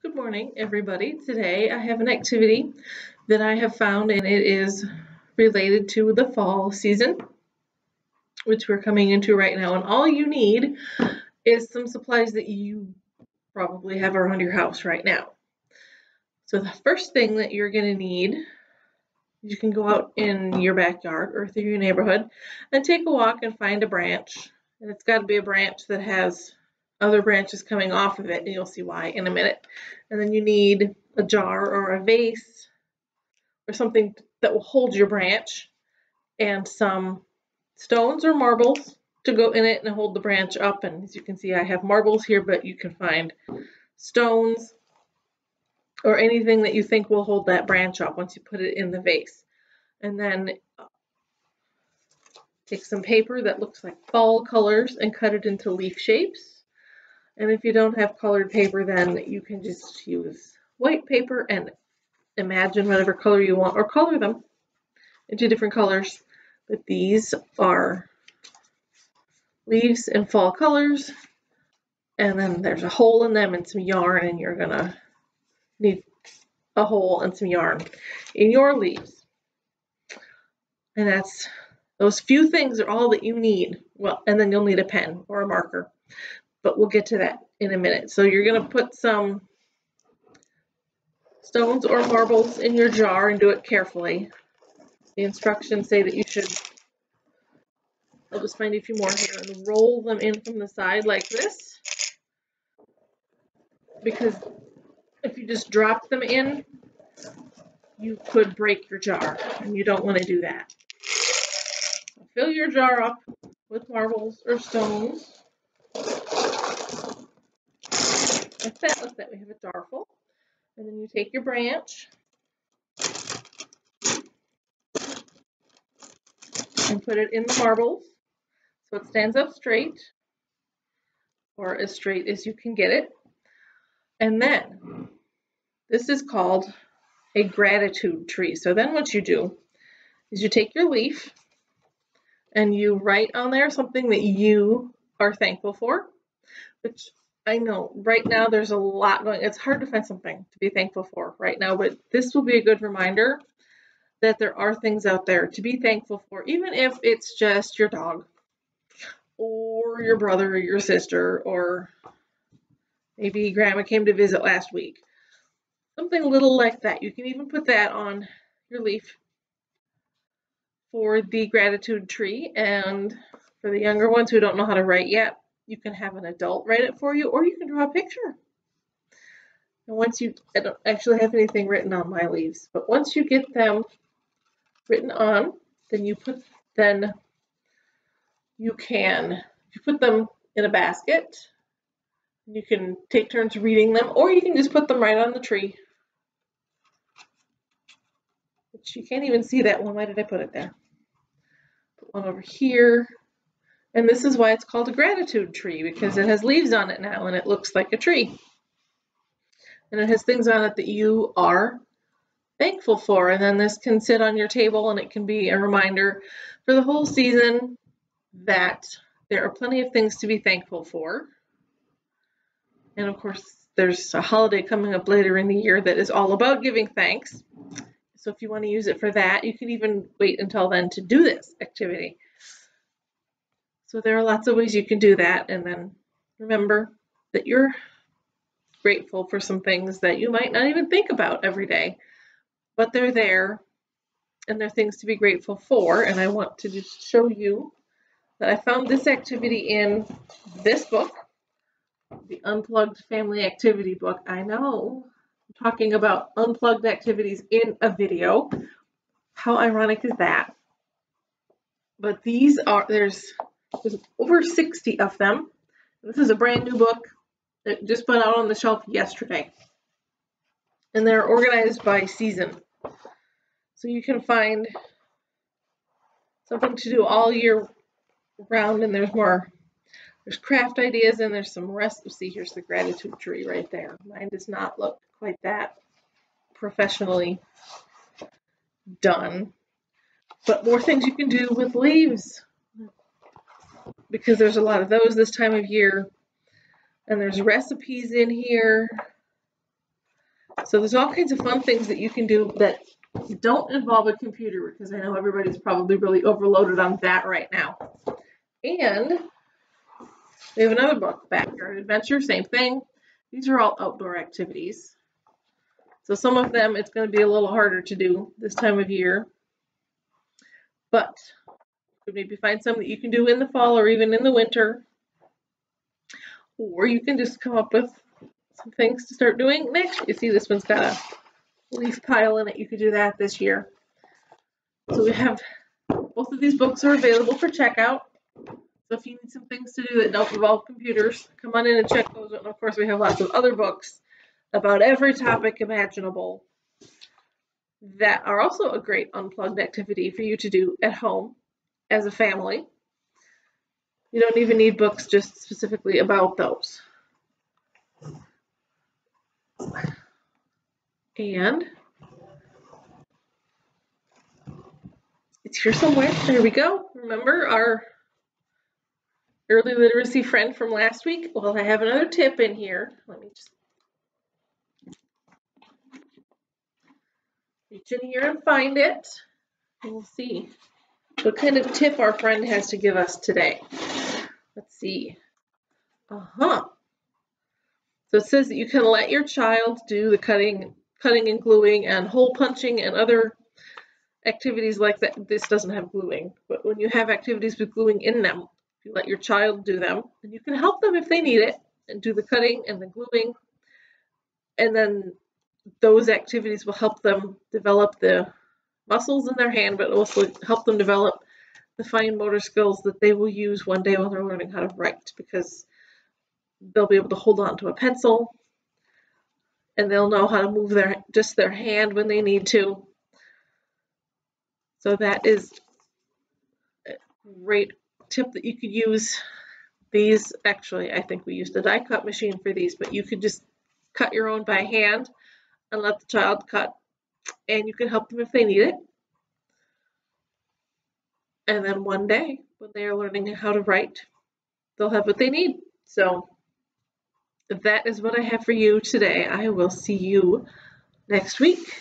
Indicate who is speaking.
Speaker 1: Good morning, everybody. Today I have an activity that I have found, and it is related to the fall season, which we're coming into right now. And all you need is some supplies that you probably have around your house right now. So, the first thing that you're going to need, you can go out in your backyard or through your neighborhood and take a walk and find a branch. And it's got to be a branch that has other branches coming off of it, and you'll see why in a minute. And then you need a jar or a vase or something that will hold your branch and some stones or marbles to go in it and hold the branch up. And as you can see, I have marbles here, but you can find stones or anything that you think will hold that branch up once you put it in the vase. And then take some paper that looks like fall colors and cut it into leaf shapes. And if you don't have colored paper, then you can just use white paper and imagine whatever color you want or color them into different colors. But these are leaves in fall colors. And then there's a hole in them and some yarn and you're gonna need a hole and some yarn in your leaves. And that's those few things are all that you need. Well, and then you'll need a pen or a marker but we'll get to that in a minute. So you're going to put some stones or marbles in your jar and do it carefully. The instructions say that you should, I'll just find a few more here, and roll them in from the side like this. Because if you just drop them in, you could break your jar, and you don't want to do that. fill your jar up with marbles or stones. Like that. Look that we have a jar full. And then you take your branch and put it in the marbles so it stands up straight or as straight as you can get it. And then this is called a gratitude tree. So then what you do is you take your leaf and you write on there something that you are thankful for, which I know right now there's a lot going. It's hard to find something to be thankful for right now, but this will be a good reminder that there are things out there to be thankful for, even if it's just your dog or your brother or your sister or maybe grandma came to visit last week. Something a little like that. You can even put that on your leaf for the gratitude tree and for the younger ones who don't know how to write yet, you can have an adult write it for you, or you can draw a picture. And once you, I don't actually have anything written on my leaves, but once you get them written on, then you put, then you can, you put them in a basket, you can take turns reading them, or you can just put them right on the tree. But you can't even see that one. Why did I put it there? Put one over here. And this is why it's called a gratitude tree because it has leaves on it now and it looks like a tree. And it has things on it that you are thankful for. And then this can sit on your table and it can be a reminder for the whole season that there are plenty of things to be thankful for. And of course, there's a holiday coming up later in the year that is all about giving thanks. So if you want to use it for that, you can even wait until then to do this activity. So there are lots of ways you can do that. And then remember that you're grateful for some things that you might not even think about every day, but they're there and they're things to be grateful for. And I want to just show you that I found this activity in this book, the Unplugged Family Activity book. I know I'm talking about unplugged activities in a video. How ironic is that? But these are, there's there's over 60 of them. This is a brand new book that just went out on the shelf yesterday. And they're organized by season. So you can find something to do all year round and there's more there's craft ideas and there's some recipes. See, here's the gratitude tree right there. Mine does not look quite that professionally done. But more things you can do with leaves because there's a lot of those this time of year. And there's recipes in here. So there's all kinds of fun things that you can do that don't involve a computer because I know everybody's probably really overloaded on that right now. And we have another book, Backyard Adventure, same thing. These are all outdoor activities. So some of them it's going to be a little harder to do this time of year. But could maybe find some that you can do in the fall or even in the winter. Or you can just come up with some things to start doing next. You see this one's got a leaf pile in it. You could do that this year. So we have both of these books are available for checkout. So if you need some things to do that don't involve computers, come on in and check those out. And of course, we have lots of other books about every topic imaginable that are also a great unplugged activity for you to do at home as a family. You don't even need books just specifically about those. And it's here somewhere. There we go. Remember our early literacy friend from last week? Well, I have another tip in here. Let me just reach in here and find it. We'll see what kind of tip our friend has to give us today. Let's see. Uh-huh. So it says that you can let your child do the cutting, cutting and gluing and hole punching and other activities like that. This doesn't have gluing, but when you have activities with gluing in them, you let your child do them, and you can help them if they need it, and do the cutting and the gluing. And then those activities will help them develop the muscles in their hand, but also help them develop the fine motor skills that they will use one day when they're learning how to write because they'll be able to hold on to a pencil and they'll know how to move their just their hand when they need to. So that is a great tip that you could use. These, actually, I think we used a die cut machine for these, but you could just cut your own by hand and let the child cut and you can help them if they need it. And then one day, when they are learning how to write, they'll have what they need. So that is what I have for you today. I will see you next week.